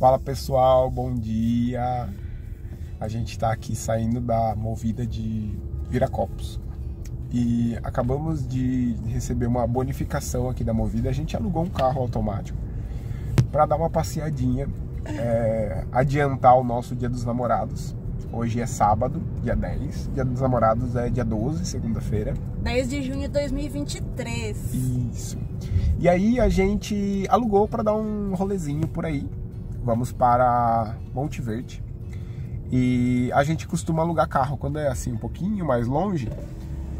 Fala pessoal, bom dia. A gente está aqui saindo da movida de Viracopos e acabamos de receber uma bonificação aqui da movida. A gente alugou um carro automático para dar uma passeadinha, é, adiantar o nosso Dia dos Namorados. Hoje é sábado, dia 10. Dia dos Namorados é dia 12, segunda-feira. 10 de junho de 2023. Isso. E aí a gente alugou para dar um rolezinho por aí. Vamos para Monte Verde. E a gente costuma alugar carro quando é assim um pouquinho mais longe,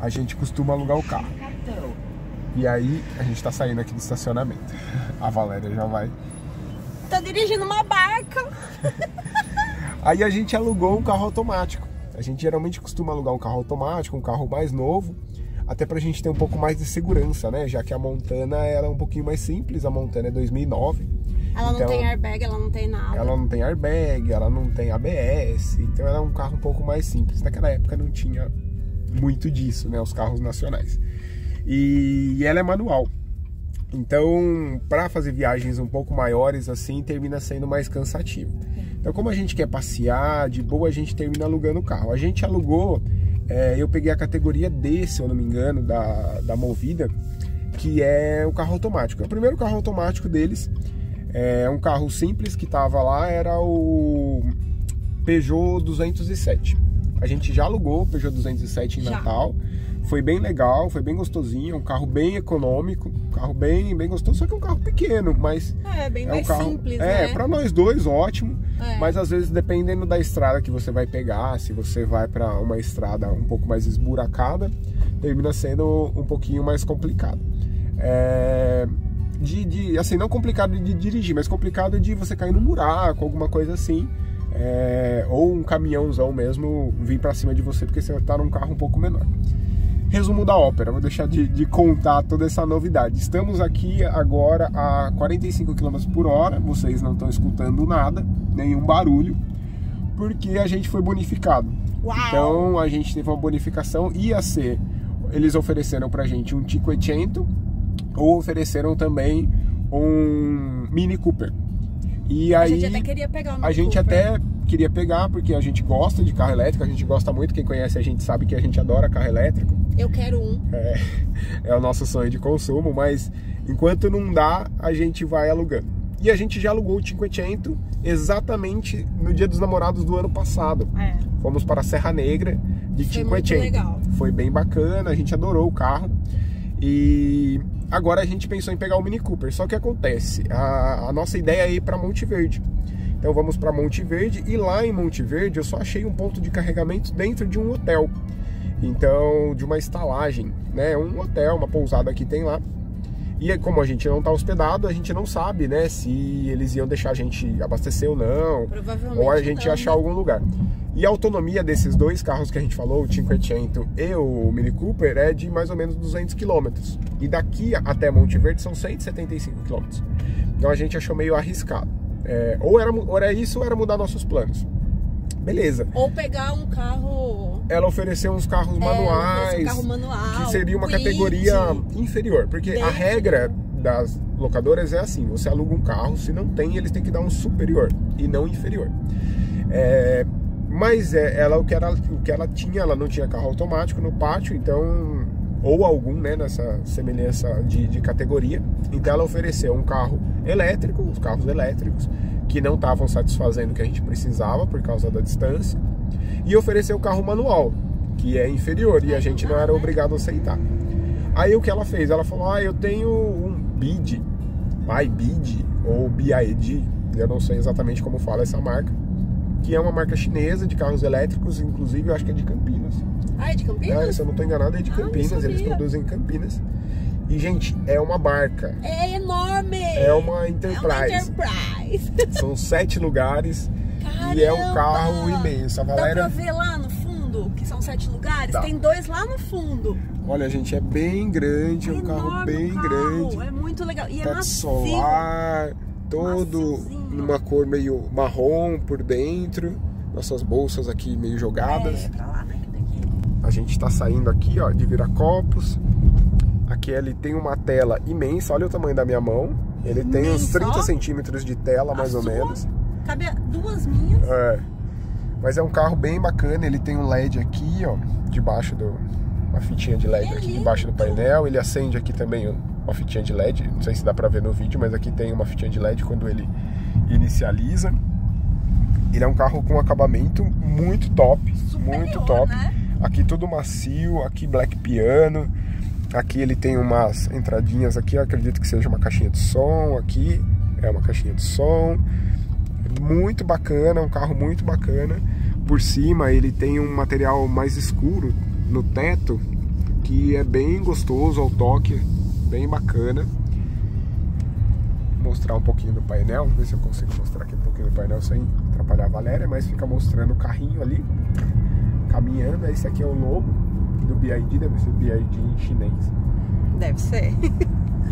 a gente costuma alugar o carro. E aí a gente tá saindo aqui do estacionamento. A Valéria já vai. Tô dirigindo uma barca. Aí a gente alugou um carro automático. A gente geralmente costuma alugar um carro automático, um carro mais novo, até pra gente ter um pouco mais de segurança, né? Já que a Montana era um pouquinho mais simples, a Montana é 2009. Ela então, não tem airbag, ela não tem nada. Ela não tem airbag, ela não tem ABS, então ela é um carro um pouco mais simples. Naquela época não tinha muito disso, né? Os carros nacionais. E, e ela é manual. Então, para fazer viagens um pouco maiores assim, termina sendo mais cansativo. Então, como a gente quer passear, de boa a gente termina alugando o carro. A gente alugou, é, eu peguei a categoria D, se eu não me engano, da, da Movida, que é o carro automático. É o primeiro carro automático deles. É um carro simples que estava lá, era o Peugeot 207. A gente já alugou o Peugeot 207 em já. Natal. Foi bem legal, foi bem gostosinho, um carro bem econômico, um carro bem, bem gostoso, só que é um carro pequeno, mas é bem é um mais carro, simples, é, né? É, para nós dois ótimo, é. mas às vezes dependendo da estrada que você vai pegar, se você vai para uma estrada um pouco mais esburacada, termina sendo um pouquinho mais complicado. É, de, de, assim, não complicado de dirigir, mas complicado de você cair num buraco, alguma coisa assim é, ou um caminhãozão mesmo vir para cima de você porque você está num carro um pouco menor. Resumo da ópera, vou deixar de, de, contar toda essa novidade. Estamos aqui agora a 45 km por hora, vocês não estão escutando nada, nenhum barulho, porque a gente foi bonificado. Uau. Então a gente teve uma bonificação, ia ser, eles ofereceram pra gente um 500 ou ofereceram também um Mini Cooper. E a aí, gente até queria pegar o A gente Cooper. até queria pegar, porque a gente gosta de carro elétrico, a gente gosta muito, quem conhece a gente sabe que a gente adora carro elétrico. Eu quero um. É, é o nosso sonho de consumo, mas enquanto não dá, a gente vai alugando. E a gente já alugou o 500 exatamente no dia dos namorados do ano passado. É. Fomos para a Serra Negra de Foi 500. Muito legal. Foi bem bacana, a gente adorou o carro. E agora a gente pensou em pegar o Mini Cooper. Só que acontece, a, a nossa ideia é ir para Monte Verde. Então vamos para Monte Verde e lá em Monte Verde eu só achei um ponto de carregamento dentro de um hotel. Então, de uma estalagem, né? Um hotel, uma pousada que tem lá. E como a gente não está hospedado, a gente não sabe, né, se eles iam deixar a gente abastecer ou não, ou a gente achar algum lugar. E a autonomia desses dois carros que a gente falou, o 500 e o Mini Cooper, é de mais ou menos 200 km. E daqui até Monte Verde são 175 km. Então a gente achou meio arriscado. É, ou, era, ou era isso ou era mudar nossos planos. Beleza. Ou pegar um carro. Ela ofereceu uns carros é, manuais. Um carro manual. Que seria uma categoria inferior. Porque a regra das locadoras é assim: você aluga um carro, se não tem, eles têm que dar um superior e não inferior. É, mas é, ela o que, ela o que ela tinha, ela não tinha carro automático no pátio, então ou algum né, nessa semelhança de, de categoria. Então ela ofereceu um carro elétrico, os carros elétricos, que não estavam satisfazendo o que a gente precisava por causa da distância, e ofereceu o carro manual, que é inferior, e a gente não era obrigado a aceitar. Aí o que ela fez? Ela falou: Ah, eu tenho um BID, BID ou BID, eu não sei exatamente como fala essa marca, que é uma marca chinesa de carros elétricos, inclusive eu acho que é de Campinas. Ah, é de Campinas? É, se eu não estou enganado, é de ah, Campinas, eles produzem em Campinas. E, gente, é uma barca. É enorme! É uma Enterprise. É uma Enterprise. São sete lugares Caramba. e é um carro imenso. A Valéria... Dá pra ver lá no fundo, que são sete lugares? Dá. Tem dois lá no fundo. Olha, gente, é bem grande, é um carro bem carro. grande. É muito legal. E é Teto macio. solar, todo numa cor meio marrom por dentro. Nossas bolsas aqui meio jogadas. É, pra lá, né? A gente está saindo aqui, ó, de Viracopos. Aqui ele tem uma tela imensa, olha o tamanho da minha mão. Ele tem uns 30 centímetros de tela, mais ou menos. Cabe duas minhas. É. Mas é um carro bem bacana, ele tem um LED aqui, ó, debaixo do. Uma fitinha de LED É aqui lindo. debaixo do painel. Ele acende aqui também uma fitinha de LED. Não sei se dá pra ver no vídeo, mas aqui tem uma fitinha de LED quando ele inicializa. Ele é um carro com acabamento muito top, Superior, muito top. né? Aqui tudo macio, aqui black piano. Aqui ele tem umas entradinhas aqui, acredito que seja uma caixinha de som aqui. É uma caixinha de som. Muito bacana, um carro muito bacana. Por cima ele tem um material mais escuro no teto, que é bem gostoso ao toque, bem bacana. Vou mostrar um pouquinho do painel, ver se eu consigo mostrar aqui um pouquinho do painel sem atrapalhar a Valéria, mas fica mostrando o carrinho ali, caminhando. Esse aqui é o logo do BID, deve ser BID em chinês. Deve ser.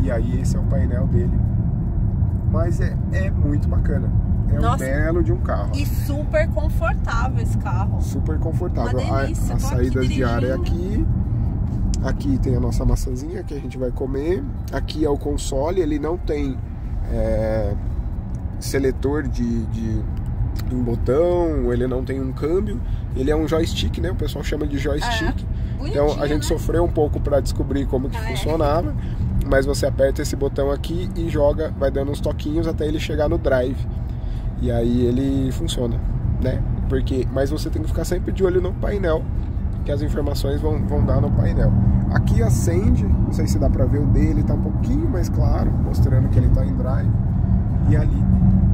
E aí esse é o painel dele. Mas é, é muito bacana. É Nossa. um belo de um carro. E super confortável esse carro. Super confortável. A- delícia, As tô aqui saídas de ar é aqui. Aqui tem a nossa maçãzinha que a gente vai comer. Aqui é o console, ele não tem é, seletor de, de um botão, ele não tem um câmbio. Ele é um joystick, né? O pessoal chama de joystick. Então a gente né? sofreu um pouco para descobrir como que Ah, é? funcionava, mas você aperta esse botão aqui e joga, vai dando uns toquinhos até ele chegar no drive. E aí ele funciona, né? Porque, mas você tem que ficar sempre de olho no painel, que as informações vão, vão dar no painel. Aqui acende, não sei se dá para ver o dele, tá um pouquinho mais claro, mostrando que ele tá em drive. E ali,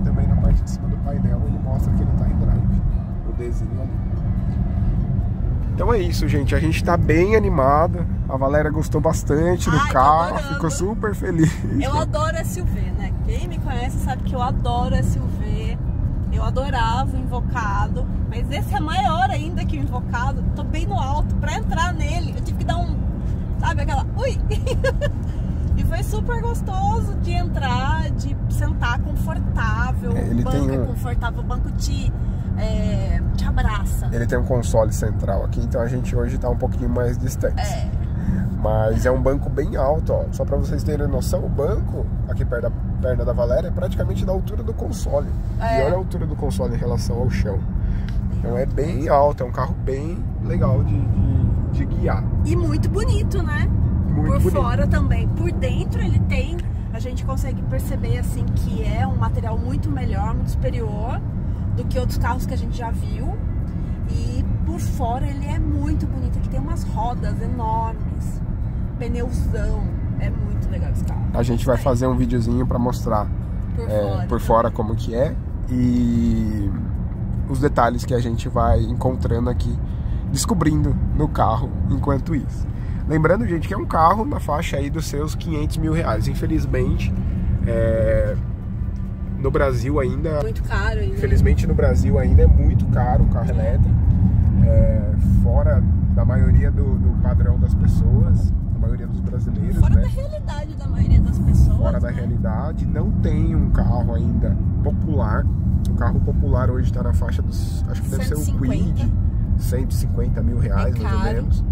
também na parte de cima do painel, ele mostra que ele tá em drive. O desenho ali. Então é isso, gente. A gente tá bem animada. A Valéria gostou bastante do Ai, carro, ficou super feliz. Eu adoro SUV, né? Quem me conhece sabe que eu adoro SUV. Eu adorava o invocado, mas esse é maior ainda que o invocado. Tô bem no alto. Pra entrar nele, eu tive que dar um. Sabe aquela. Ui! e foi super gostoso de entrar, de sentar confortável. É, ele o banco tem é um- confortável, o banco te, é, te abraça. Ele tem um console central aqui, então a gente hoje tá um pouquinho mais distante. É. Mas é um banco bem alto, ó. Só pra vocês terem noção, o banco, aqui perto da perna da Valéria, é praticamente da altura do console. É. E olha a altura do console em relação ao chão. Então é bem alto, é um carro bem legal de, de, de guiar. E muito bonito, né? Muito por bonito. fora também. Por dentro ele tem, a gente consegue perceber assim que é um material muito melhor, muito superior do que outros carros que a gente já viu. E por fora ele é muito bonito, aqui tem umas rodas enormes, pneuzão. É muito legal esse carro. A gente vai fazer um videozinho pra mostrar por é, fora. por fora como que é e os detalhes que a gente vai encontrando aqui, descobrindo no carro enquanto isso. Lembrando, gente, que é um carro na faixa aí dos seus 500 mil reais. Infelizmente, é, no Brasil ainda, Muito caro ainda. infelizmente no Brasil ainda é muito caro o carro elétrico, é, fora da maioria do, do padrão das pessoas, da maioria dos brasileiros, Fora né? da realidade da maioria das pessoas. fora da né? realidade, não tem um carro ainda popular. O carro popular hoje está na faixa dos. Acho que deve ser o 150. Quid, 150 mil reais É mais ou menos.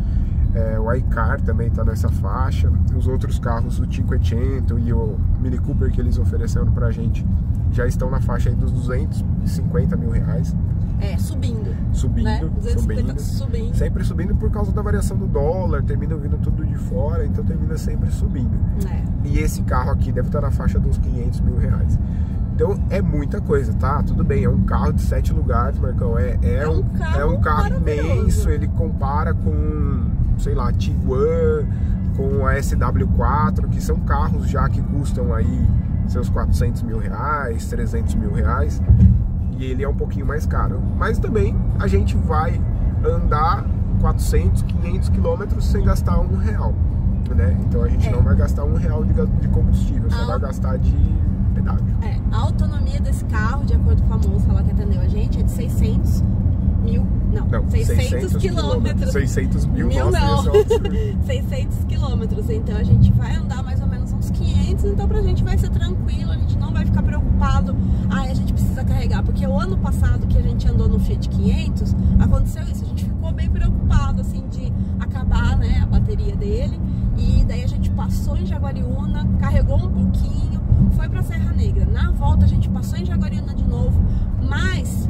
É, o iCar também está nessa faixa. Os outros carros, o 500 e o Mini Cooper que eles ofereceram pra gente, já estão na faixa dos 250 mil reais. É, subindo. Subindo, né? 250 subindo. subindo. Sempre subindo por causa da variação do dólar, termina vindo tudo de fora, então termina sempre subindo. É. E esse carro aqui deve estar na faixa dos 500 mil reais. Então é muita coisa, tá? Tudo bem, é um carro de sete lugares, Marcão. É, é, É um, um carro é um carro imenso. Ele compara com, sei lá, Tiguan, com a SW4, que são carros já que custam aí seus 400 mil reais, 300 mil reais. E ele é um pouquinho mais caro. Mas também a gente vai andar 400, 500 quilômetros sem gastar um real. Né? Então a gente É. não vai gastar um real de, de combustível, só vai gastar de pedágio. É, a autonomia desse carro, de acordo com a moça lá que atendeu a gente, é de 600 mil. Não, Não, 600, quilômetros. 600 mil, Mil nossa, não. esse é absurdo. 600 quilômetros. Então a gente vai andar mais ou menos uns 500. Então pra gente vai ser tranquilo, a gente não vai ficar preocupado. Ah, a gente precisa carregar. Porque o ano passado que a gente andou no Fiat 500, aconteceu isso. A gente ficou bem preocupado, assim, de acabar né, a bateria dele. E daí a gente passou em Jaguariúna, carregou um pouquinho, foi pra Serra Negra. Na volta a gente passou em Jaguariúna de novo, Mas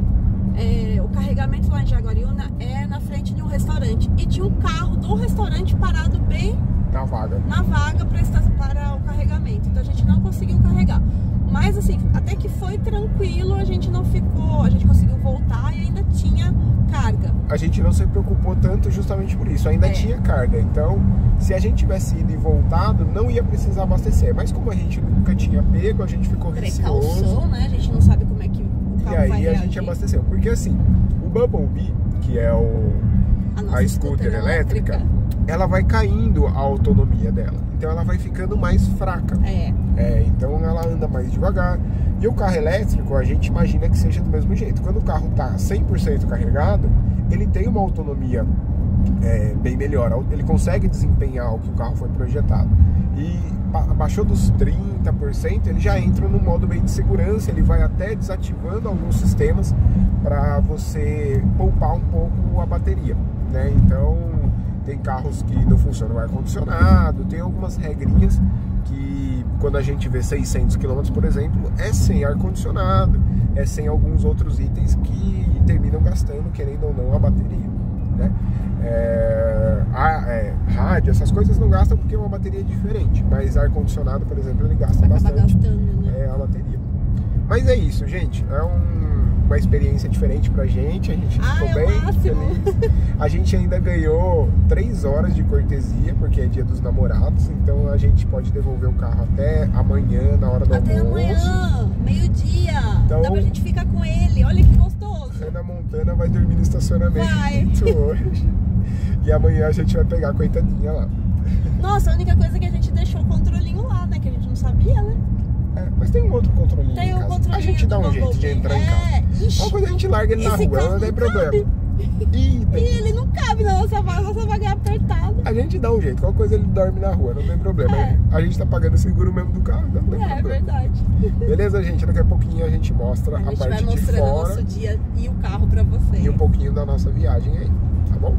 é, o carregamento lá em Jaguariúna é na frente de um restaurante. E tinha um carro do restaurante parado bem Na vaga. na vaga para, esta- para o carregamento. Então a gente não conseguiu carregar. Mas assim, até que foi tranquilo, a gente não ficou, a gente conseguiu voltar e ainda tinha carga. A gente não se preocupou tanto justamente por isso. Ainda É. tinha carga. Então, se a gente tivesse ido e voltado, não ia precisar abastecer. Mas como a gente nunca tinha pego, a gente ficou receoso. Precaução, né? A gente não sabe como E aí a gente abasteceu. Porque assim, o Bumblebee, que é o nossa a scooter elétrica, ela vai caindo a autonomia dela. Então ela vai ficando mais fraca. É, É, então ela anda mais devagar. E o carro elétrico, a gente imagina que seja do mesmo jeito. Quando o carro está 100% carregado, ele tem uma autonomia é, bem melhor. Ele consegue desempenhar o que o carro foi projetado. E abaixou dos 30%, ele já entra no modo meio de segurança. Ele vai até desativando alguns sistemas para você poupar um pouco a bateria. Né? Então, tem carros que não funcionam ar-condicionado, tem algumas regrinhas que quando a gente vê 600 km, por exemplo, é sem ar-condicionado, é sem alguns outros itens que terminam gastando, querendo ou não, a bateria. Né? É, a- é, rádio, essas coisas não gastam porque é uma bateria diferente, mas ar-condicionado, por exemplo, ele gasta vai acabar bastante gastando, né? é, a bateria. Mas é isso, gente. É um- uma experiência diferente pra gente. A gente Ah, ficou é bem feliz. A gente ainda ganhou três horas de cortesia, porque é dia dos namorados. Então a gente pode devolver o carro até amanhã, na hora do Até almoço. amanhã, meio-dia. Então- Dá pra gente ficar com ele. Olha que gostoso. Hannah Montana vai dormir no estacionamento Vai. hoje. E amanhã a gente vai pegar a coitadinha lá. Nossa, a única coisa é que a gente deixou o controlinho lá, né? Que a gente não sabia, né? É, mas tem um outro controlinho Tem casa. controlinho A gente dá um jeito de entrar em casa. É, ixi. Uma coisa a gente larga ele na rua, não tem problema. E ele não cabe na nossa vaga, nossa vaga é apertada. A gente dá um jeito, qualquer coisa ele dorme na rua, não tem problema. É. A gente tá pagando o seguro mesmo do carro, não tem É, problema. verdade. Beleza, gente? Daqui a pouquinho a gente mostra A a, gente vai parte de mostrando o fora nosso dia e o carro pra vocês. e um pouquinho da nossa viagem aí, tá bom?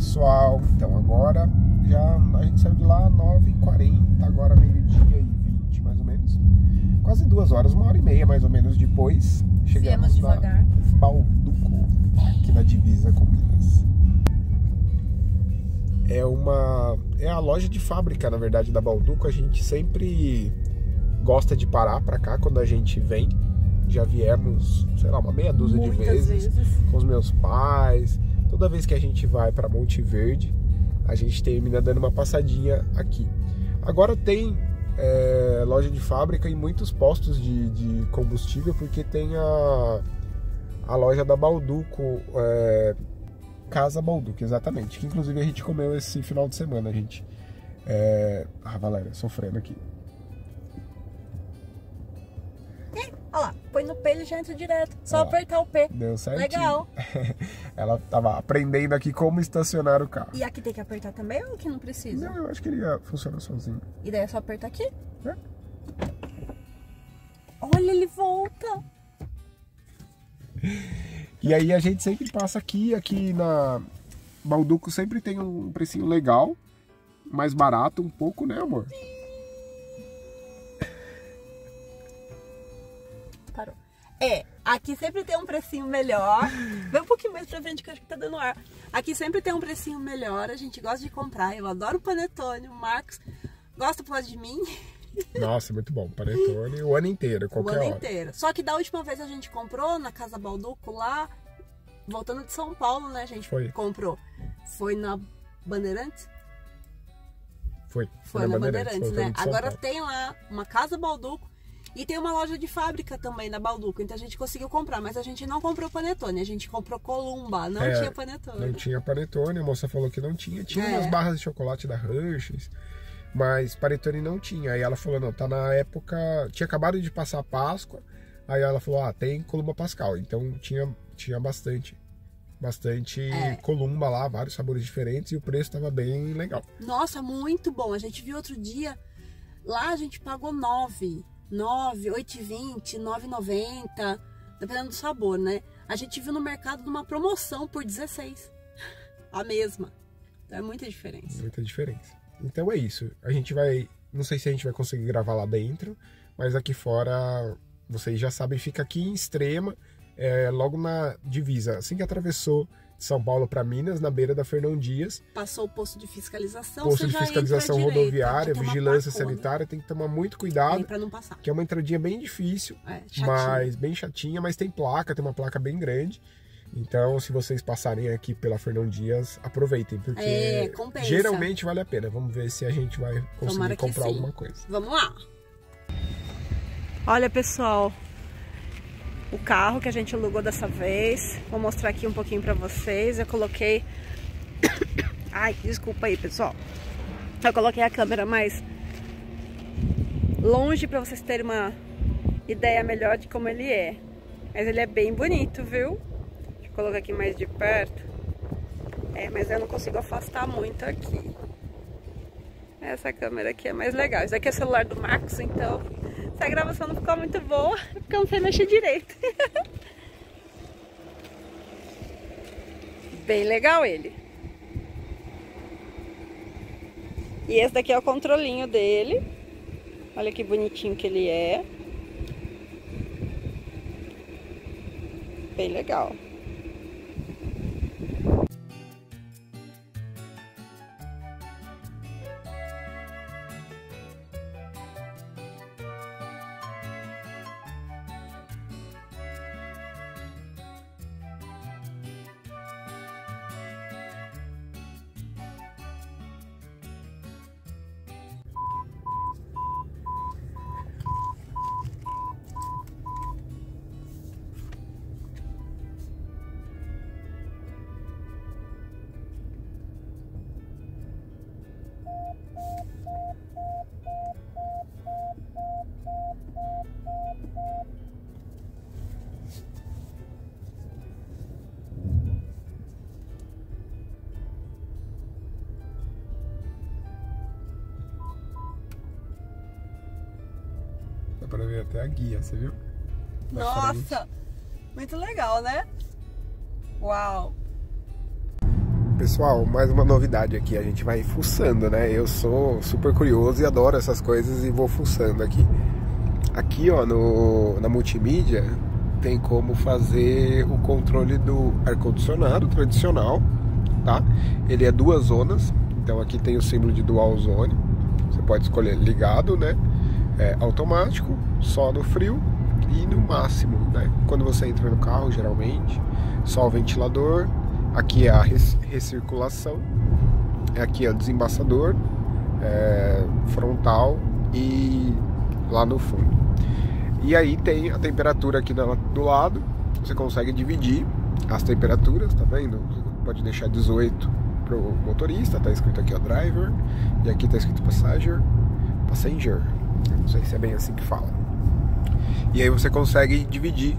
Pessoal, então agora já a gente saiu de lá 9h40, agora meio-dia e 20 mais ou menos. Quase duas horas, uma hora e meia mais ou menos depois. Chegamos Viemos devagar. na Balduco, aqui na divisa com Minas. É uma. É a loja de fábrica, na verdade, da Balduco. A gente sempre gosta de parar pra cá quando a gente vem. Já viemos, sei lá, uma meia dúzia de Muitas vezes vezes. com os meus pais. Toda vez que a gente vai para Monte Verde, a gente termina dando uma passadinha aqui. Agora tem é, loja de fábrica e muitos postos de, de combustível, porque tem a, a loja da Balduco, é, Casa Balduco, exatamente. Que inclusive a gente comeu esse final de semana, gente. É... Ah, Valéria, sofrendo aqui. P ele já entra direto. Só Ó. apertar o P. Deu certinho. Legal. Ela tava aprendendo aqui como estacionar o carro. E aqui tem que apertar também ou que não precisa? Não, eu acho que ele ia funcionar sozinho. E daí é só apertar aqui? É. Olha, ele volta. E aí a gente sempre passa aqui, aqui na Balduco sempre tem um precinho legal, mais barato um pouco, né, amor? Parou. É, aqui sempre tem um precinho melhor. Vem um pouquinho mais pra frente que eu acho que tá dando ar. Aqui sempre tem um precinho melhor. A gente gosta de comprar. Eu adoro o panetone. O Marcos gosta por causa de mim Nossa, muito bom. Panetone o ano inteiro, o qualquer ano hora. inteiro. Só que da última vez a gente comprou na Casa Balduco lá, voltando de São Paulo, né, a gente Foi. comprou. Foi na Bandeirantes? Foi. Foi na Bandeirantes, voltando né? Agora tem lá uma Casa Balduco e tem uma loja de fábrica também na Balduco. Então a gente conseguiu comprar, mas a gente não comprou panetone, a gente comprou Columba, não É, tinha panetone. Não tinha panetone, a moça falou que não tinha. Tinha É. umas barras de chocolate da Hershey's, mas panetone não tinha. Aí ela falou, não, tá na época... Tinha acabado de passar a Páscoa, aí ela falou, ah, tem Columba Pascal. Então tinha, tinha bastante, bastante É. Columba lá, vários sabores diferentes, e o preço tava bem legal. Nossa, muito bom. A gente viu outro dia, lá a gente pagou 9, 9, 8,20, 9,90, dependendo do sabor, né? A gente viu no mercado numa promoção por 16. A mesma. Então é muita diferença. Muita diferença. Então é isso. A gente vai... Não sei se a gente vai conseguir gravar lá dentro, mas aqui fora, vocês já sabem, fica aqui em Extrema, é, logo na divisa. Assim que atravessou de São Paulo para Minas, na beira da Fernão Dias, Passou o posto de fiscalização, posto você de já fiscalização rodoviária, vigilância sanitária, tem que tomar muito cuidado, pra não passar. que é uma entradinha bem difícil, É, mas bem chatinha, mas tem placa, tem uma placa bem grande. Então, se vocês passarem aqui pela Fernão Dias, aproveitem, porque É, geralmente vale a pena. Vamos ver se a gente vai conseguir Tomara comprar sim. alguma coisa. Vamos lá. Olha, pessoal, o carro que a gente alugou dessa vez. Vou mostrar aqui um pouquinho pra vocês. Eu coloquei. Ai, desculpa aí, pessoal. Eu coloquei a câmera mais longe pra vocês terem uma ideia melhor de como ele é. Mas ele é bem bonito, viu? Deixa eu colocar aqui mais de perto. É, mas eu não consigo afastar muito aqui. Essa câmera aqui é mais legal. Esse aqui é o celular do Marcos, então a gravação não ficou muito boa, porque eu não sei mexer direito. Bem legal ele. E esse daqui é o controlinho dele. Olha que bonitinho que ele é. Bem legal. Ver até a guia, você viu? Da frente. Nossa, muito legal, né? Uau! Pessoal, mais uma novidade aqui, a gente vai fuçando, né? Eu sou super curioso e adoro essas coisas e vou fuçando aqui. Aqui, ó, no, na multimídia, tem como fazer o controle do ar-condicionado tradicional, tá? Ele é duas zonas, então aqui tem o símbolo de dual zone. Você pode escolher ligado, né? É, automático, só no frio e no máximo, né? Quando você entra no carro, geralmente, só o ventilador. Aqui é a recirculação, aqui é o desembaçador, é, frontal e lá no fundo. E aí tem a temperatura aqui do do lado, você consegue dividir as temperaturas, tá vendo? Pode deixar 18 pro motorista, tá escrito aqui ó, driver, e aqui tá escrito passenger, passenger. Não sei se é bem assim que fala. E aí você consegue dividir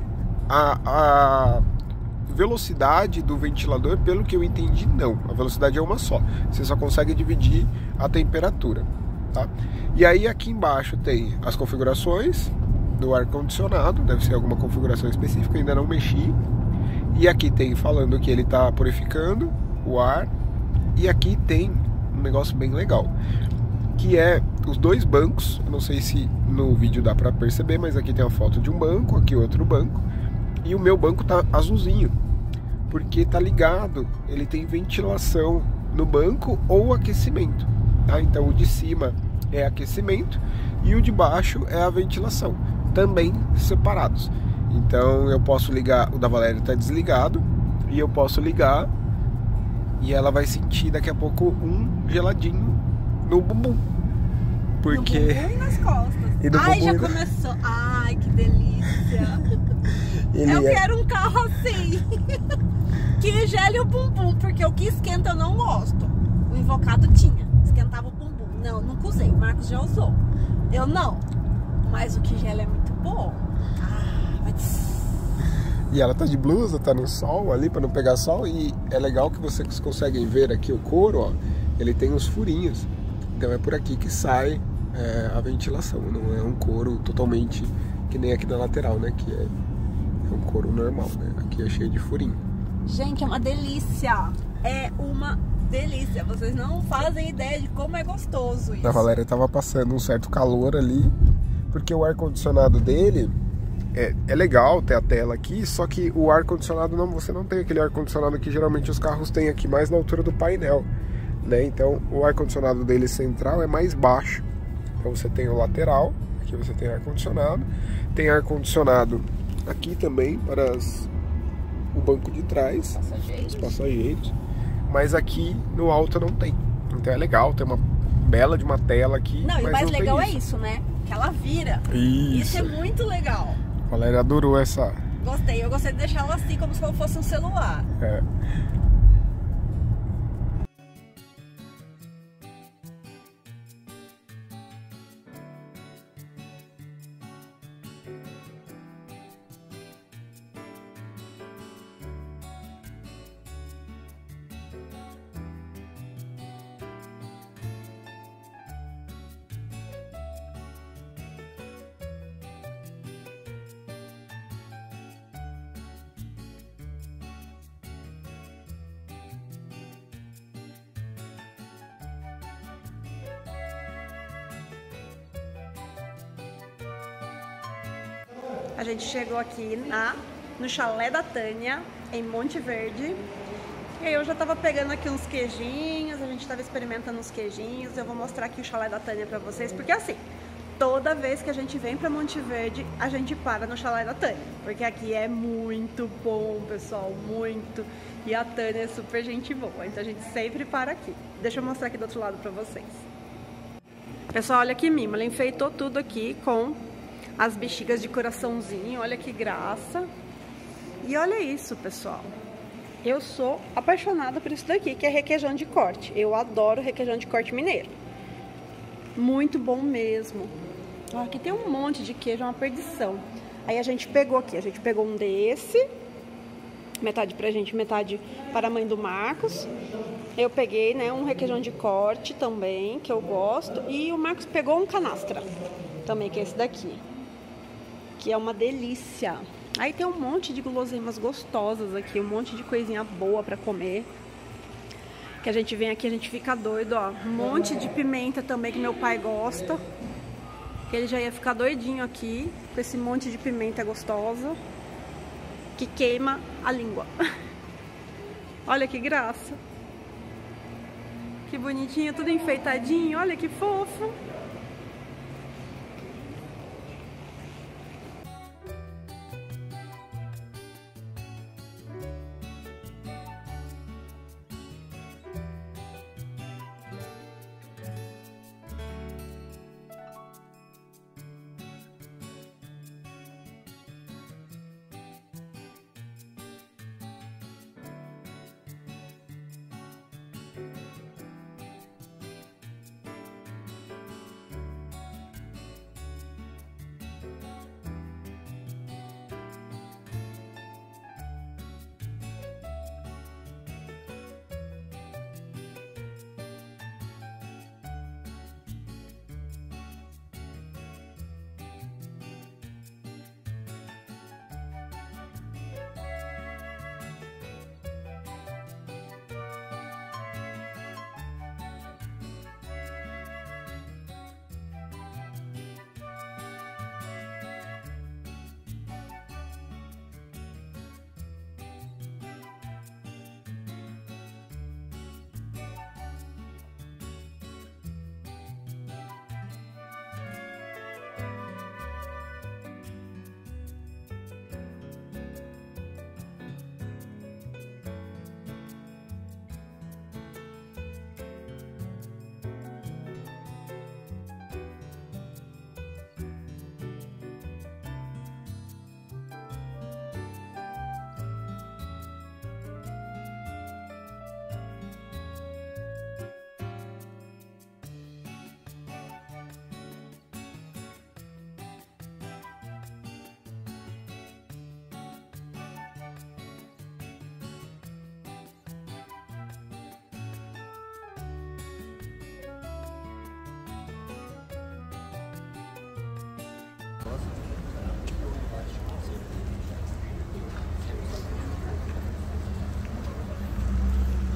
a, a velocidade do ventilador, pelo que eu entendi, não. A velocidade é uma só. Você só consegue dividir a temperatura. Tá? E aí aqui embaixo tem as configurações do ar condicionado, deve ser alguma configuração específica, ainda não mexi. E aqui tem falando que ele está purificando o ar. E aqui tem um negócio bem legal, que é os dois bancos. Eu não sei se no vídeo dá para perceber, mas aqui tem uma foto de um banco, aqui outro banco. E o meu banco tá azulzinho, porque tá ligado, ele tem ventilação no banco ou aquecimento. Tá? Então o de cima é aquecimento e o de baixo é a ventilação, também separados. Então eu posso ligar, o da Valéria está desligado e eu posso ligar e ela vai sentir daqui a pouco um geladinho no bumbum. Porque. No bumbum e nas costas. E Ai, bumbum já na- começou. Ai, que delícia. Ele eu é- quero um carro assim. que gele o bumbum, porque o que esquenta eu não gosto. O invocado tinha. Esquentava o bumbum. Não, nunca usei. O Marcos já usou. Eu não. Mas o que gela é muito bom. Ah, mas... E ela tá de blusa, tá no sol ali pra não pegar sol. E é legal que vocês conseguem ver aqui o couro, ó. Ele tem uns furinhos. Então é por aqui que sai é, a ventilação. Não é um couro totalmente que nem aqui na lateral, né? Que é, é um couro normal, né? Aqui é cheio de furinho. Gente, é uma delícia. É uma delícia. Vocês não fazem ideia de como é gostoso isso. A Valéria tava passando um certo calor ali, porque o ar-condicionado dele é, é legal ter a tela aqui, só que o ar-condicionado não, você não tem aquele ar-condicionado que geralmente os carros têm aqui mais na altura do painel. Né? Então o ar-condicionado dele central é mais baixo. Então você tem o lateral, aqui você tem ar-condicionado, tem ar-condicionado aqui também para as- o banco de trás, os Passageiros. passageiros, mas aqui no alto não tem. Então é legal, tem uma bela de uma tela aqui. Não, e o mais legal é isso, né? Que ela vira. Isso Isso. é muito legal. A Valéria adorou essa. Gostei. Eu gostei de deixar ela assim, como se fosse um celular. é. Aqui na, no chalé da Tânia, em Monte Verde. E aí eu já tava pegando aqui uns queijinhos, a gente tava experimentando uns queijinhos. Eu vou mostrar aqui o chalé da Tânia pra vocês, porque assim, toda vez que a gente vem pra Monte Verde, a gente para no chalé da Tânia. Porque aqui é muito bom, pessoal, muito. E a Tânia é super gente boa, então a gente sempre para aqui. Deixa eu mostrar aqui do outro lado pra vocês. Pessoal, olha que mimo, ela enfeitou tudo aqui com as bexigas de coraçãozinho, olha que graça. E olha isso, pessoal. Eu sou apaixonada por isso daqui, que é requeijão de corte. Eu adoro requeijão de corte mineiro. Muito bom mesmo. Aqui tem um monte de queijo, é uma perdição. Aí a gente pegou aqui, a gente pegou um desse, metade pra gente, metade para a mãe do Marcos. Eu peguei, né, um requeijão de corte também, que eu gosto, e o Marcos pegou um canastra, também que é esse daqui, que é uma delícia. Aí tem um monte de guloseimas gostosas aqui, um monte de coisinha boa pra comer. Que a gente vem aqui, a gente fica doido, ó. Um monte de pimenta também que meu pai gosta. Que ele já ia ficar doidinho aqui com esse monte de pimenta gostosa que queima a língua. Olha que graça. Que bonitinho, tudo enfeitadinho. Olha que fofo.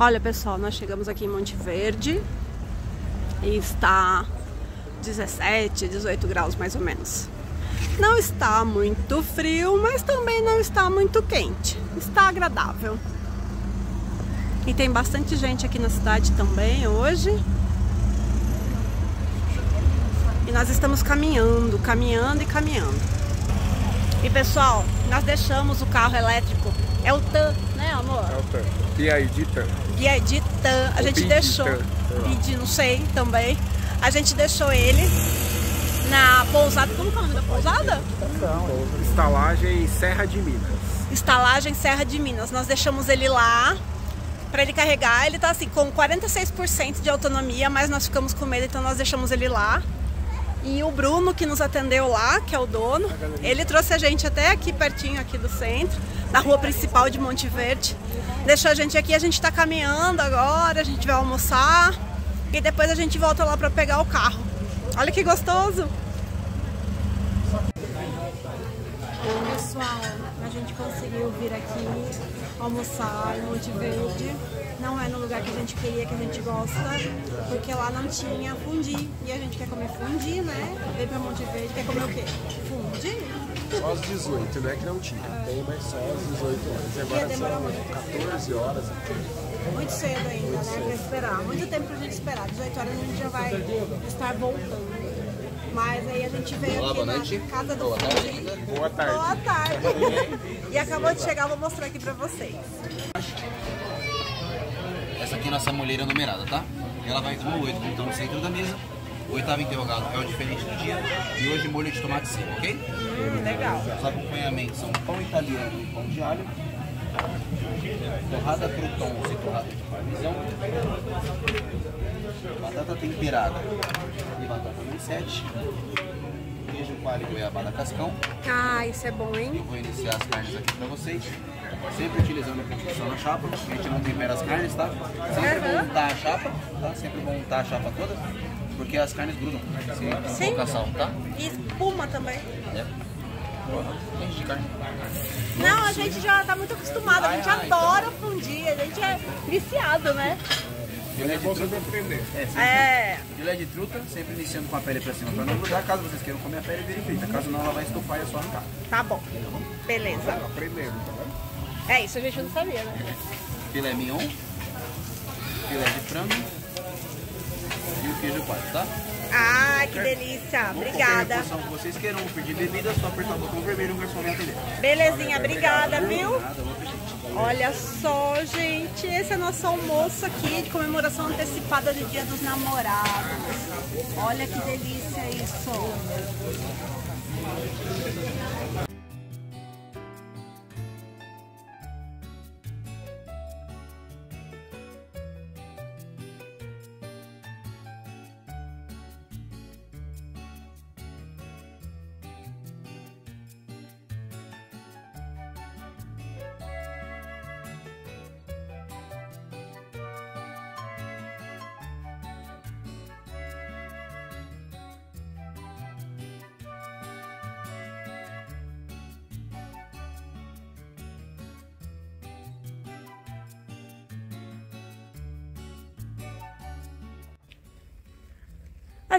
Olha pessoal, nós chegamos aqui em Monte Verde e está 17, 18 graus mais ou menos. Não está muito frio, mas também não está muito quente. Está agradável. E tem bastante gente aqui na cidade também hoje. E nós estamos caminhando, caminhando e caminhando. E pessoal, nós deixamos o carro elétrico. É o TAN, né amor? É o TAN. BID TAN. BID TAN. A gente deixou. BID, não sei também. A gente deixou ele na pousada. Como é o nome da pousada? Estalagem Serra de Minas. Estalagem Serra de Minas. Nós deixamos ele lá para ele carregar. Ele tá assim com 46% de autonomia, mas nós ficamos com medo, então nós deixamos ele lá. E o Bruno que nos atendeu lá, que é o dono, ele trouxe a gente até aqui pertinho aqui do centro, da rua principal de Monte Verde. Deixou a gente aqui, a gente está caminhando agora, a gente vai almoçar e depois a gente volta lá para pegar o carro. Olha que gostoso! Pessoal, a gente conseguiu vir aqui almoçar em Monte Verde. Não é no lugar que a gente queria, que a gente gosta, porque lá não tinha fundi. E a gente quer comer fundi, né? Veio pra Monte Verde, quer comer o quê? Fundi? Só às 18, não é que não tinha. Tem, mas só às 18 horas. E agora são 14 horas Muito cedo ainda, né? Pra esperar. Muito tempo pra gente esperar. 18 horas a gente já vai estar voltando. Mas aí a gente veio Olá, aqui na noite. casa do Boa tarde. Boa tarde. Boa tarde. e acabou de chegar, vou mostrar aqui pra vocês. Essa aqui é a nossa molheira numerada, tá? Ela vai com 8, como está no centro da mesa. O oitavo interrogado é o diferente do dia. E hoje molho de tomate seco, ok? Hum, legal. Os acompanhamentos são pão italiano e pão de alho. Torrada crouton, e torrada de parmesão. Batata temperada e batata no 7. Queijo coalho e goiabada cascão. Ah, isso é bom, hein? Eu vou iniciar as carnes aqui pra vocês. Sempre utilizando a construção na chapa, a gente não tempera as carnes, tá? Sempre uhum. untar a chapa, tá? Sempre vou untar a chapa toda, porque as carnes grudam se Sim. colocar sal, tá? E espuma também. É. De carne. Não, a gente já tá muito acostumado, a gente adora fundir, a gente é viciado, né? Filé de truta. aprender. É, é. Filé de truta, sempre iniciando com a pele pra cima pra não grudar. Caso vocês queiram comer a pele, vire frita. Caso não, ela vai estufar e é só arrancar. Tá bom. Beleza. Tá aprendendo, tá vendo? É isso, a gente não sabia, né? Filé mignon, filé de frango e o queijo coalho, tá? Ah, que delícia. Obrigada. Se vocês queiram pedir bebida, só apertar o botão vermelho e o garçom vai atender. Belezinha, obrigada, viu? Olha só, gente, esse é nosso almoço aqui de comemoração antecipada do Dia dos Namorados. Olha que delícia isso.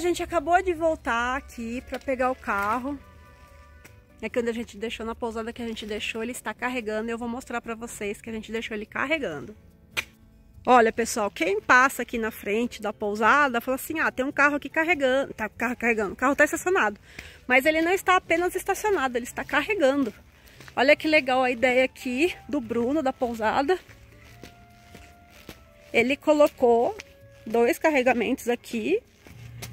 Gente acabou de voltar aqui para pegar o carro. É quando a gente deixou na pousada que a gente deixou, ele está carregando. E eu vou mostrar para vocês que a gente deixou ele carregando. Olha, pessoal, quem passa aqui na frente da pousada, fala assim, ah, tem um carro aqui carregando, tá carro carregando, o carro está estacionado. Mas ele não está apenas estacionado, ele está carregando. Olha que legal a ideia aqui do Bruno, da pousada. Ele colocou dois carregamentos aqui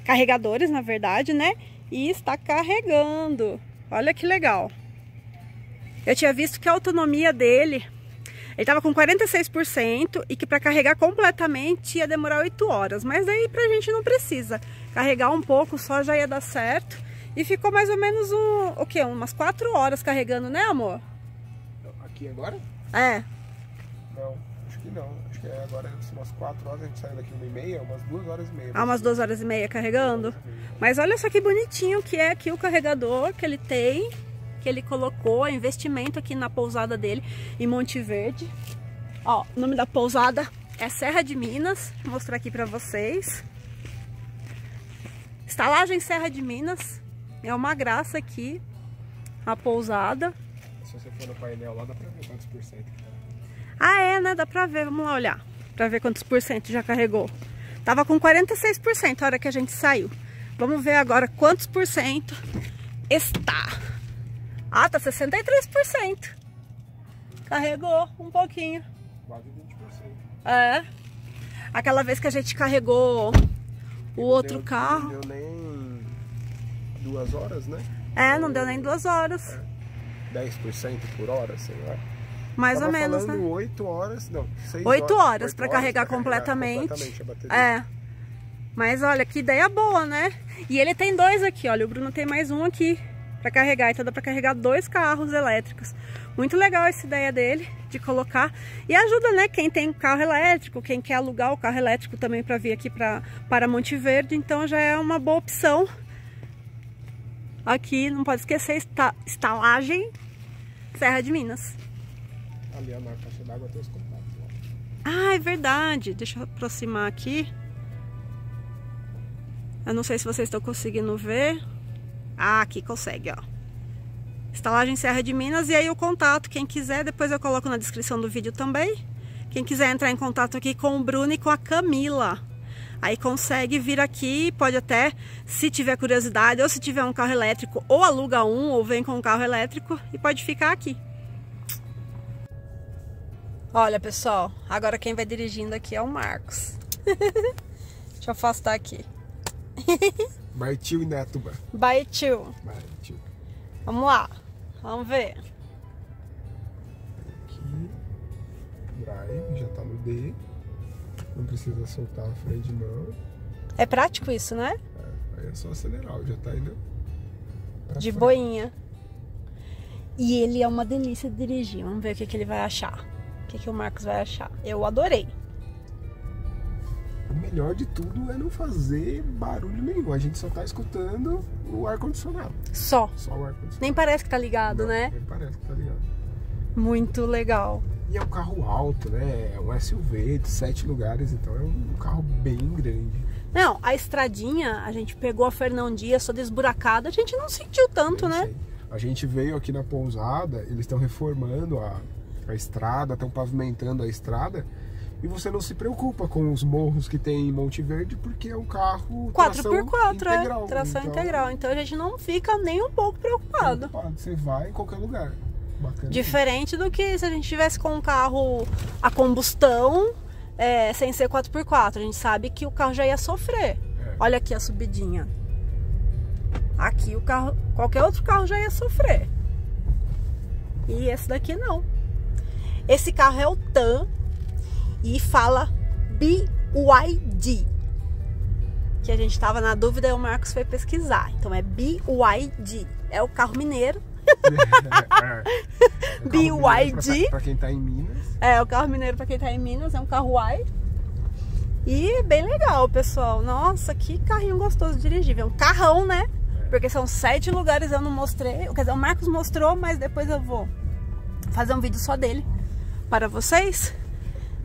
carregadores, na verdade, né? E está carregando. Olha que legal. Eu tinha visto que a autonomia dele, ele estava com 46% e que para carregar completamente ia demorar 8 horas. Mas aí pra gente não precisa. Carregar um pouco só já ia dar certo. E ficou mais ou menos um, o quê? Umas 4 horas carregando, né amor? Aqui agora? É. Não, acho que não que é agora umas 4 horas, a gente saiu daqui uma e meia, umas 2 horas e meia. Ah, umas 2 horas e meia carregando? Mas olha só que bonitinho que é aqui o carregador que ele tem, que ele colocou, investimento aqui na pousada dele, em Monte Verde. Ó, o nome da pousada, é Serra de Minas. Vou mostrar aqui pra vocês. Estalagem Serra de Minas. É uma graça aqui. A pousada. Se você for no painel lá, dá pra ver quantos por cento. Ah, é, né? Dá pra ver. Vamos lá olhar. Pra ver quantos por cento já carregou. Tava com 46% a hora que a gente saiu. Vamos ver agora quantos por cento está. Ah, tá 63%. Carregou um pouquinho. Quase 20%. É. Aquela vez que a gente carregou o outro deu, carro. Não deu nem duas horas, né? É, não deu nem duas horas. 10% por hora, sei lá. Mais Tava ou menos, né? 8 horas, não, 6 Oito horas oito pra carregar pra completamente. completamente. É. Mas olha, que ideia boa, né? E ele tem dois aqui, olha. O Bruno tem mais um aqui pra carregar. Então dá pra carregar dois carros elétricos. Muito legal essa ideia dele, de colocar. E ajuda, né? Quem tem carro elétrico, quem quer alugar o carro elétrico também pra vir aqui pra, para Monte Verde. Então já é uma boa opção. Aqui, não pode esquecer, esta, estalagem Serra de Minas. Ali na caixa d'água tem os contatos. Ah, é verdade. Deixa eu aproximar aqui. Eu não sei se vocês estão conseguindo ver. Ah, aqui consegue, ó. Estalagem Serra de Minas e aí o contato, quem quiser, depois eu coloco na descrição do vídeo também. Quem quiser entrar em contato aqui com o Bruno e com a Camila. Aí consegue vir aqui, pode até, se tiver curiosidade, ou se tiver um carro elétrico, ou aluga um, ou vem com um carro elétrico e pode ficar aqui. Olha, pessoal, agora quem vai dirigindo aqui é o Marcos. Deixa eu afastar aqui. Netuba. Bye, tio. Partiu. Vamos lá. Vamos ver. Aqui. Drive, já tá no D. Não precisa soltar a freio de mão. É prático isso, né? É, aí é só acelerar, já tá indo. De frente. boinha. E ele é uma delícia de dirigir. Vamos ver o que, que ele vai achar. O que, que o Marcos vai achar. Eu adorei. O melhor de tudo é não fazer barulho nenhum. A gente só tá escutando o ar-condicionado. Só. Só o ar-condicionado. Nem parece que tá ligado, Não, né? nem Parece que tá ligado. Muito legal. E é um carro alto, né? É um SUV de sete lugares, então é um carro bem grande. Não, a estradinha, a gente pegou a Fernão Dias toda esburacada, a gente não sentiu tanto, né? A gente veio aqui na pousada, eles estão reformando a, a estrada, estão pavimentando a estrada. E você não se preocupa com os morros que tem em Monte Verde, porque é um carro 4x4, tração integral. é. Tração Então, integral. Então a gente não fica nem um pouco preocupado. preocupado. Você vai em qualquer lugar. Bacana. Diferente do que se a gente tivesse com um carro a combustão é, sem ser 4x4. A gente sabe que o carro já ia sofrer. É. Olha aqui a subidinha. Aqui o carro, qualquer outro carro já ia sofrer. E esse daqui não. Esse carro é o TAM e fala BYD. Que a gente tava na dúvida e o Marcos foi pesquisar. Então é BYD. É o carro mineiro. É. BYD. Pra, pra quem tá em Minas. É, o carro mineiro pra quem tá em Minas, é um carro Y. E bem legal, pessoal. Nossa, que carrinho gostoso de dirigir. É um carrão, né? Porque são sete lugares, eu não mostrei. Quer dizer, o Marcos mostrou, mas depois eu vou fazer um vídeo só dele para vocês.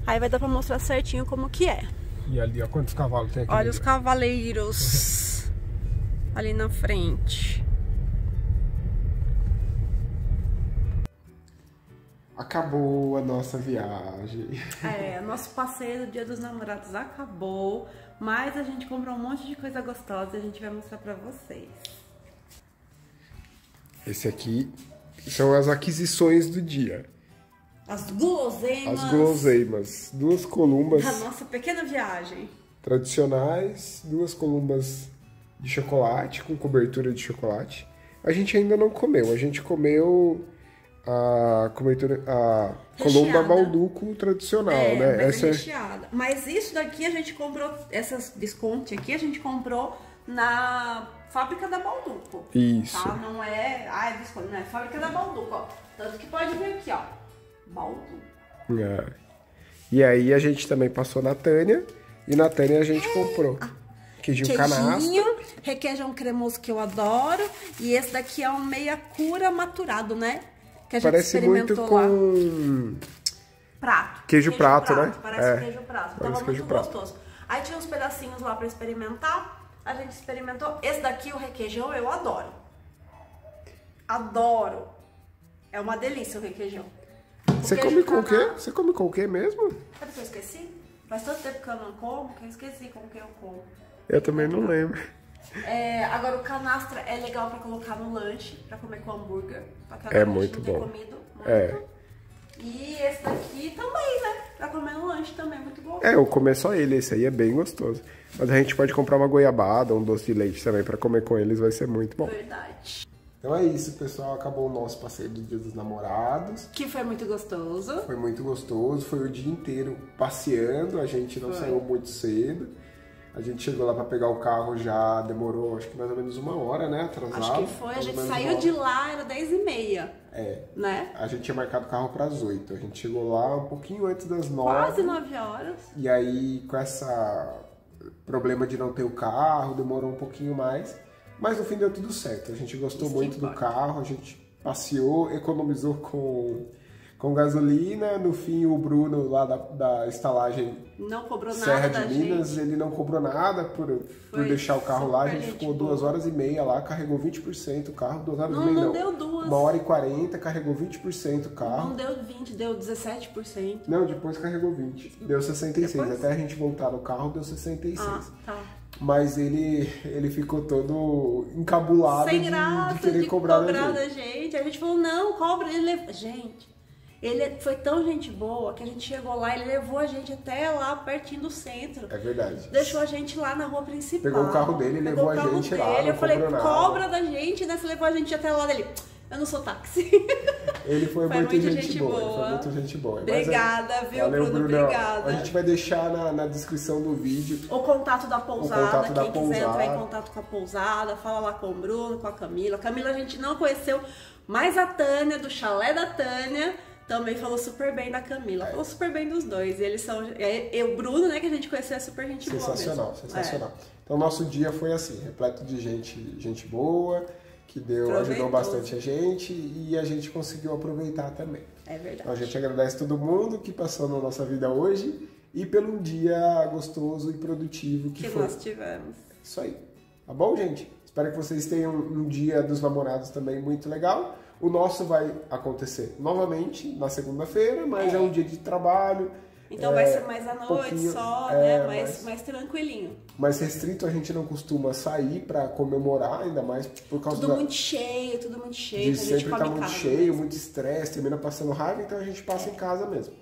Aí vai dar pra mostrar certinho como que é. E ali, ó, quantos cavalos tem aqui? Olha os cavaleiros ali na frente. Acabou a nossa viagem. É, nosso passeio do Dia dos Namorados acabou, mas a gente comprou um monte de coisa gostosa e a gente vai mostrar pra vocês. Esse aqui são as aquisições do dia. As guloseimas As guloseimas. Duas columbas da nossa pequena viagem. tradicionais, duas columbas de chocolate com cobertura de chocolate. A gente ainda não comeu, a gente comeu a cobertura, a Recheada. balduco tradicional, é, né? mas Essa é é recheada. Mas isso daqui a gente comprou, essas Visconti aqui a gente comprou na fábrica da Balduco. isso. Tá? Não é. Ah, é Visconti, não é fábrica da Balduco, ó. Tanto que pode ver aqui, ó. É. E aí a gente também passou na Tânia e na Tânia a gente comprou queijinho canastra. Queijinho, requeijão cremoso que eu adoro. E esse daqui é um meia cura maturado, né? Que a gente Parece muito experimentou lá. com prato. Queijo prato, né? Parece É. queijo prato. Parece Tava queijo muito prato. gostoso. Aí tinha uns pedacinhos lá pra experimentar. A gente experimentou. Esse daqui, o requeijão, eu adoro. Adoro. É uma delícia o requeijão. O Você come com o quê? Você come com o quê mesmo? Sabe que eu esqueci? Faz tanto tempo que eu não como que eu esqueci como que eu como. Eu também não lembro. É, agora o canastra é legal pra colocar no lanche, pra comer com hambúrguer. É muito bom. comido muito. É. E esse daqui também, né? Pra comer no lanche também, muito bom. É, eu comer só ele, esse aí é bem gostoso. Mas a gente pode comprar uma goiabada, um doce de leite também pra comer com eles, vai ser muito bom. Verdade. Então é isso, pessoal. Acabou o nosso passeio do Dia dos Namorados. Que foi muito gostoso. Foi muito gostoso, foi o dia inteiro passeando, a gente não Foi. saiu muito cedo. A gente chegou lá pra pegar o carro já demorou acho que mais ou menos uma hora, né? Atrasado. Acho que foi. A gente saiu de lá, era 10 e meia, É. né? A gente tinha marcado o carro para as 8. A gente chegou lá um pouquinho antes das 9. Quase 9 horas. E aí, com essa problema de não ter o carro, demorou um pouquinho mais. Mas no fim deu tudo certo. A gente gostou Isso muito do importa. carro, a gente passeou, economizou com, com gasolina. No fim, o Bruno, lá da, da estalagem Não cobrou Serra nada da de Minas, gente. ele não cobrou nada por, por deixar o carro lá. A gente ficou boa. duas horas e meia lá, carregou 20% o carro, duas horas Não, e meia não não. deu duas. Uma hora e quarenta, carregou 20% o carro. Não deu 20, deu 17%. Não, depois carregou 20. Deu 66. Depois? Até a gente voltar no carro, deu 66. Ah, tá. Mas ele, ele ficou todo encabulado Sem de, graça de querer de cobrar, cobrar, da gente. gente. A gente falou, não, cobra. Ele levou. Gente, ele foi tão gente boa que a gente chegou lá, ele levou a gente até lá pertinho do centro. É verdade. Deixou a gente lá na rua principal. Pegou o carro dele e Pegou levou o a carro gente lá, dele. não Eu falei, cobrou nada. cobra da gente, né? Você levou a gente até lá dele. Eu não sou táxi. Ele foi, Foi muito, muito gente, gente boa. Boa. foi muito gente boa. Mas é- Obrigada, viu, Valeu, Bruno? Obrigada. A gente vai deixar na, na descrição do vídeo O contato da pousada, contato da quem quiser pousada. entrar em contato com a pousada, fala lá com o Bruno, com a Camila. A Camila a gente não conheceu, mas a Tânia, do chalé da Tânia, também falou super bem da Camila. É. Falou super bem dos dois. E eles são. É, e o Bruno, né, que a gente conheceu, é super gente Sensacional, boa. mesmo. sensacional. Então nosso dia foi assim, repleto de gente, gente boa, que deu, ajudou bastante a gente e a gente conseguiu aproveitar também. É, é verdade. Então a gente agradece todo mundo que passou na nossa vida hoje e pelo dia gostoso e produtivo que, que foi. nós tivemos. Isso aí. Tá bom, gente? Espero que vocês tenham um dia dos namorados também muito legal. O nosso vai acontecer novamente na segunda-feira, mas é. um dia de trabalho. Então é, vai ser mais à noite só, é, né? Mais, mais- mais tranquilinho. mais restrito, a gente não costuma sair pra comemorar, ainda mais por causa Tudo da, muito cheio, tudo muito cheio. de que a gente sempre em muito cheio, mesmo. muito estresse, termina passando raiva, então a gente passa em casa mesmo.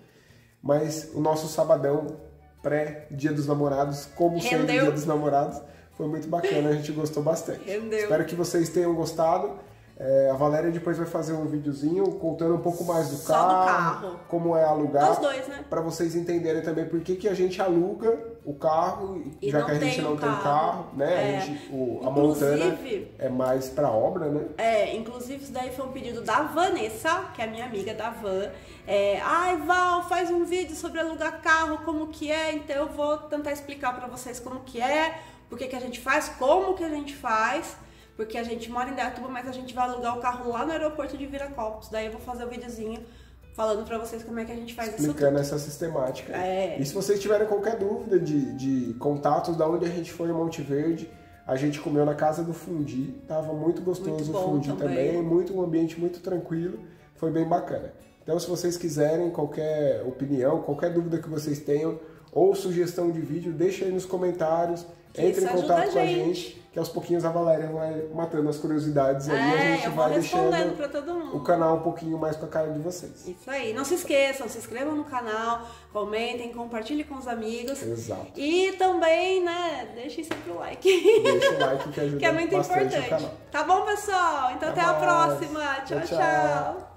Mas o nosso sabadão pré-dia dos namorados, como sendo Rendeu. dia dos namorados, foi muito bacana, a gente gostou bastante. Rendeu. Espero que vocês tenham gostado. É, a Valéria depois vai fazer um videozinho contando um pouco mais do carro, do carro. como é alugar. Dos dois, né? Pra vocês entenderem também por que, que a gente aluga o carro, E já que a gente não um tem carro. carro, né? É. A, gente, o, a Montana é mais pra obra, né? É, inclusive isso daí foi um pedido da Vanessa, que é a minha amiga da Van. É, Ai, Val, faz um vídeo sobre alugar carro, como que é. Então eu vou tentar explicar pra vocês como que é, por que que a gente faz, como que a gente faz. Porque a gente mora em Dayatuba, mas a gente vai alugar o carro lá no aeroporto de Viracopos. Daí eu vou fazer o videozinho falando pra vocês como é que a gente faz isso tudo. Explicando essa sistemática. É. E se vocês tiverem qualquer dúvida de, de contatos da onde a gente foi em Monte Verde, a gente comeu na casa do Fundi, tava muito gostoso Muito o Fundi também. também, muito um ambiente muito tranquilo, foi bem bacana. Então se vocês quiserem qualquer opinião, qualquer dúvida que vocês tenham ou sugestão de vídeo, deixa aí nos comentários, Que entre em isso contato a com a gente. Que aos pouquinhos a Valéria vai matando as curiosidades aí e a É, gente vai deixando o canal um pouquinho mais com a cara de vocês. Isso aí. Não se esqueçam, se inscrevam no canal, comentem, compartilhem com os amigos. Exato. E também, né, deixem sempre o like. Deixa o like que ajuda que é muito importante. Tá bom, pessoal? Então Até até, a próxima. Tchau, tchau. tchau. tchau.